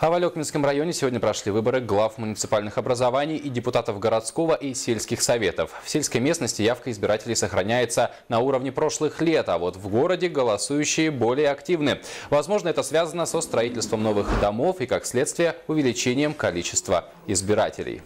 А в Алекминском районе сегодня прошли выборы глав муниципальных образований и депутатов городского и сельских советов. В сельской местности явка избирателей сохраняется на уровне прошлых лет, а вот в городе голосующие более активны. Возможно, это связано со строительством новых домов и, как следствие, увеличением количества избирателей.